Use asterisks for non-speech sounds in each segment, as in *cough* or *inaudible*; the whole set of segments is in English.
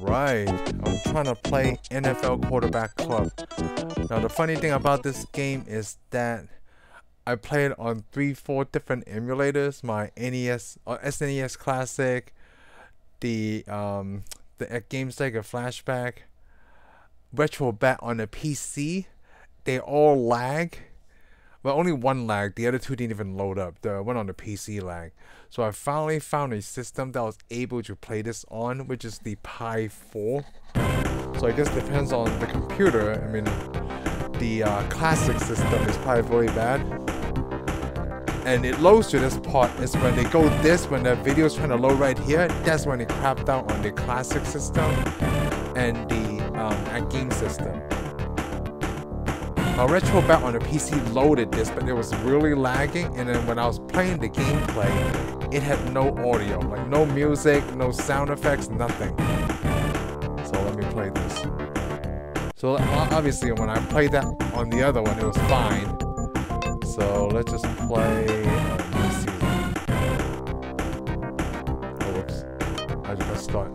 Alright, I'm trying to play NFL Quarterback Club. Now the funny thing about this game is that I played on three, four different emulators. My NES, or uh, SNES Classic, the um, the Game Sega Flashback, Retrobat on the PC. They all lag well, only one lag. The other two didn't even load up. The one on the PC lag. So I finally found a system that was able to play this on, which is the Pi 4. So I guess depends on the computer. I mean, the uh, classic system is probably really bad. And it loads to this part is when they go this, when the video is trying to load right here, that's when it crapped out on the classic system and the um, game system. My Retrobat on the PC loaded this, but it was really lagging. And then when I was playing the gameplay, it had no audio, like no music, no sound effects, nothing. So let me play this. So obviously when I played that on the other one, it was fine. So let's just play. Uh, oh, whoops! I just press start.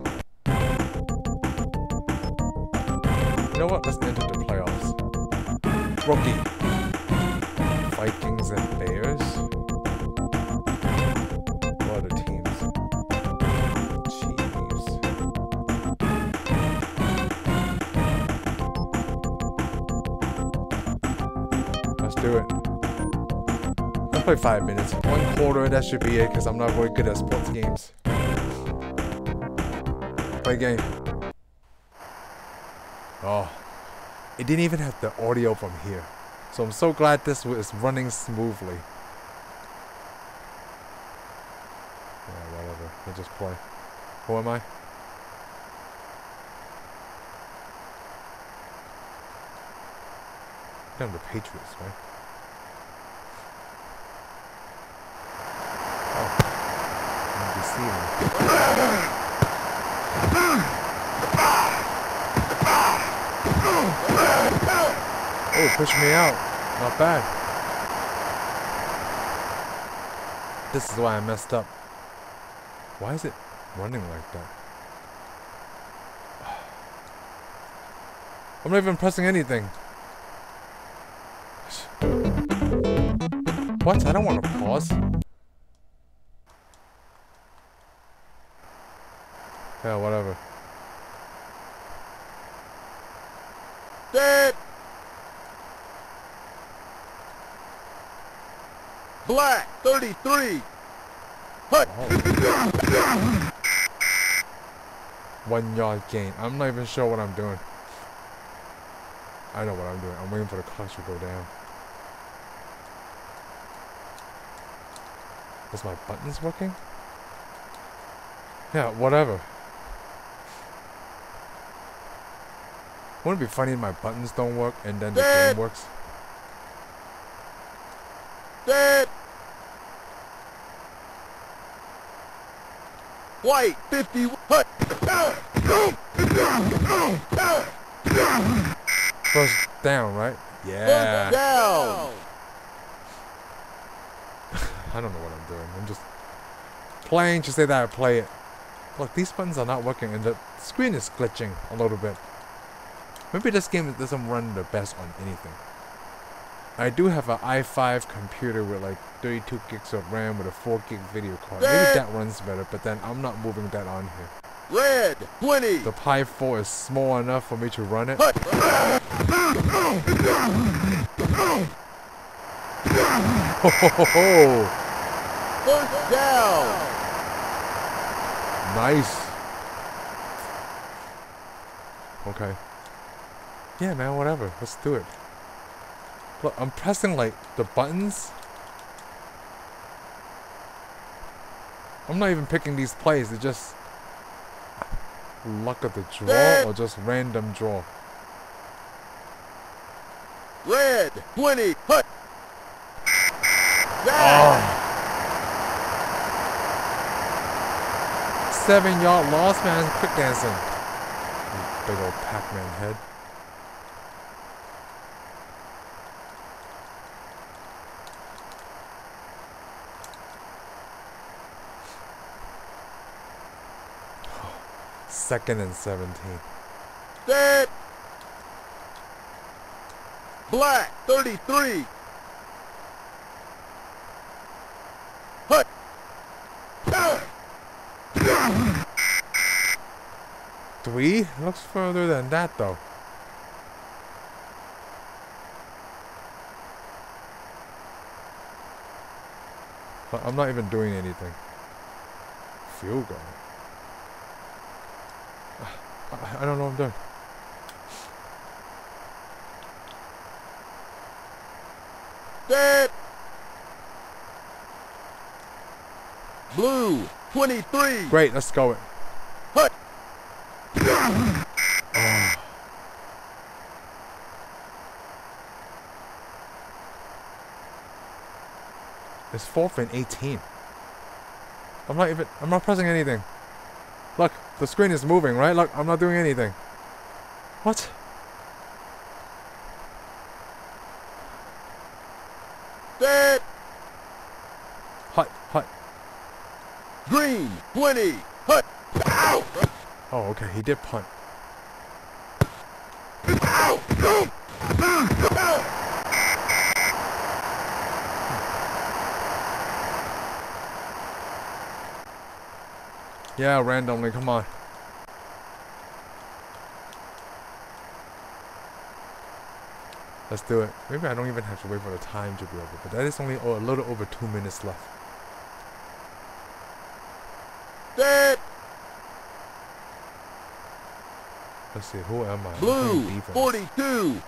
You know what? Let's enter the playoffs. Rookie. Vikings and Bears. What other teams? Chiefs. Let's do it. Let's play five minutes. One quarter, that should be it, because I'm not very good at sports games. Play game. Oh. It didn't even have the audio from here. So I'm so glad this is running smoothly. Yeah, whatever. Let's just play. Who am I? I'm the Patriots, right? Oh. Oh, push me out. Not bad. This is why I messed up. Why is it running like that? *sighs* I'm not even pressing anything. What? I don't want to pause. Yeah, whatever. Dead! Black, 33. Hut. Oh. One yard gain. I'm not even sure what I'm doing. I know what I'm doing. I'm waiting for the clock to go down. Is my buttons working? Yeah, whatever. Wouldn't it be funny if my buttons don't work and then the game works? Dead. White 50. Hut. First down, right? Yeah. Down. *laughs* I don't know what I'm doing. I'm just playing to say that I play it. Look, these buttons are not working and the screen is glitching a little bit. Maybe this game doesn't run the best on anything. I do have an i5 computer with like 32 gigs of RAM with a 4 gig video card. Maybe that runs better, but then I'm not moving that on here. Red 20. The Pi 4 is small enough for me to run it. First *laughs* down. Nice. Okay. Yeah, man, whatever. Let's do it. Look, I'm pressing like the buttons. I'm not even picking these plays. It's just luck of the draw or just random draw. Red 20 hut. Oh. Ah. Seven yard loss, man. Quick dancing. Big old Pac-Man head. Second and 17. Set. Black, 33. Hut. Three? Looks further than that though. I'm not even doing anything. Field goal. I, I don't know what I'm doing. Set. Blue, 23. Great, let's go. Hut. It's fourth and 18. I'm not even, I'm not pressing anything. Look, the screen is moving, right? Look, I'm not doing anything. What? Set. Hut, hut. Green, 20. Hut. Oh, okay, he did punt. Yeah, randomly, come on. Let's do it. Maybe I don't even have to wait for the time to be over, but that is only oh, a little over two minutes left. Set. Let's see, who am I? Blue, 42.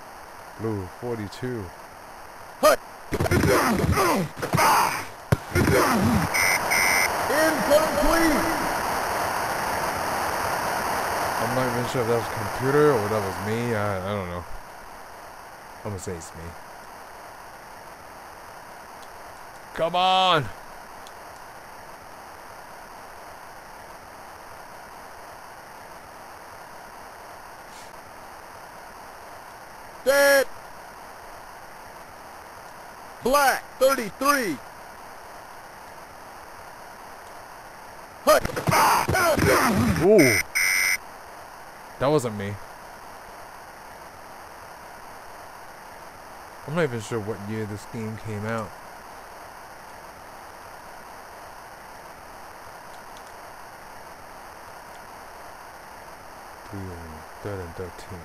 Blue, 42. Hut. Incomplete. I'm not even sure if that was computer or that was me. I, I don't know. I'm gonna say it's me. Come on! Set. Black, 33. Hut. Ooh! That wasn't me. I'm not even sure what year this game came out. Three third and thirteen.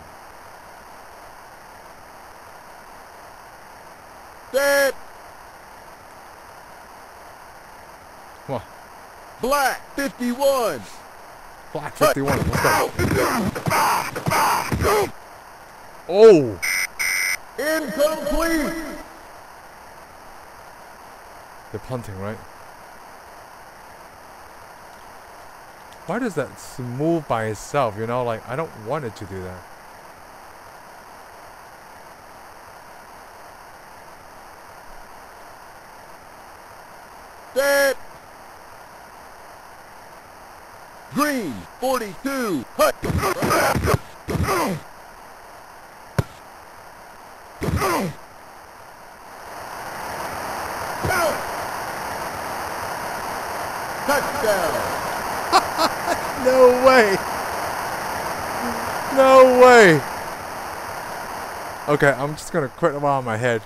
Come on. Black, 51. Black 51. Let's go. Oh! Incomplete. They're punting, right? Why does that move by itself? You know, like, I don't want it to do that. Set. Green, 42. Touchdown. *laughs* No way! No way! Okay, I'm just gonna quit while on my head.